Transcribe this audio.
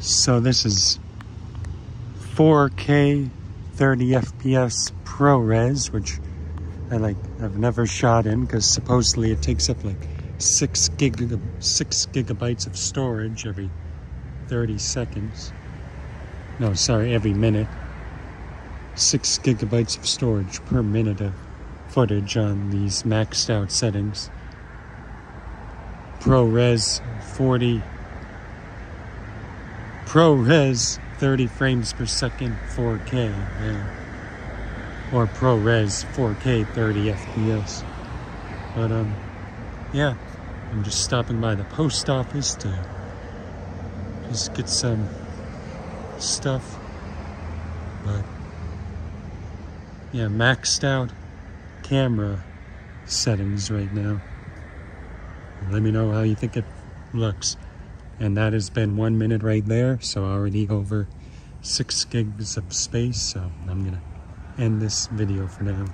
So this is 4K 30 FPS ProRes, which I like I've never shot in because supposedly it takes up like six gig six gigabytes of storage every 30 seconds. No, sorry, every minute. Six gigabytes of storage per minute of footage on these maxed out settings. ProRes 40 ProRes 30 frames per second 4K. Yeah. Or ProRes 4K 30 FPS. But um yeah, I'm just stopping by the post office to just get some stuff. But yeah, maxed out camera settings right now. Let me know how you think it looks. And that has been one minute right there, so already over six gigs of space. So I'm gonna end this video for now.